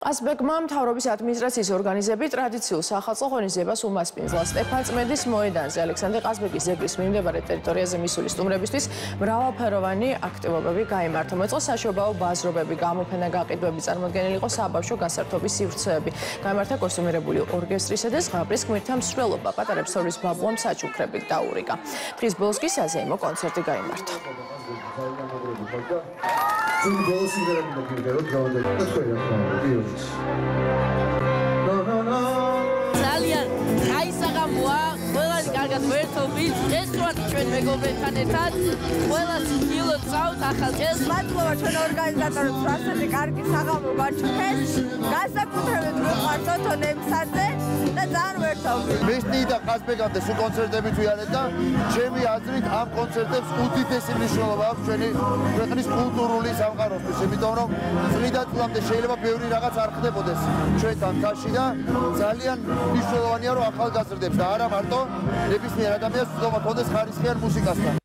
ყაზბეგმა მთავრობის ადმინისტრაციის ორგანიზები ტრადიციულ სახალხო ღონისძიებას უმასპინძლა სტეფან წმედის მოედანზე ალექსანდრე ყაზბეგის ძეგლის მიმდებარე ტერიტორიაზე მისული სტუმრებისთვის მრავალფეროვანი აქტივობები გაიმართა. მოეწყო საშობაო ბაზრობები, გამოფენა გაყიდვები, წარმოდგენილი იყო საბავშვო გასართობის სივრცეები. გაიმართა კოსტუმირებული ორკესტრისა და ზღაპრის გმირთა მსვლელობა, პატარა ფსორის ბაბუამ საჩუქრებით დაურიგა. დღის ბოლოს კი საზეიმო კონცერტი გაიმართა. ჩვენ ბოლოს იმერები მოგიგერო გავადე. და თქვენ რა თქმა უნდა, დიოდეს. ნო ნო ნო. ძალიან აი საღამოა, ყველანი კარგად ვერთობით, ეს ვარ ჩვენ მეგობრებთან ერთად. ყველას გილოთ წავთ ახალ წელს. მადლობა ჩვენ ორგანიზატორებს, ასეთი კარგი საღამო გაჩვენეს. მიყვართ თონემსაზე და ძალიან ვერთობით. მესნი და ყაზბეგამდე სულ კონცერტები თვიანეთ და ჩემი აზრით ამ კონცერტებს უდიდესი მნიშვნელობა აქვს ჩვენი ქვეყნის კულტურული სამყაროსთვის, იმიტომ რომ წლიდან წლამდე შეიძლება ბევრი რაღაც არ ხდებოდეს ჩვენთან თაში და ძალიან მნიშვნელოვანია რომ ახალგაზრდებს და არა მარტო ნებისმიერ ადამიანს ცდომა ქონდეს ხარისხიან მუსიკასთან.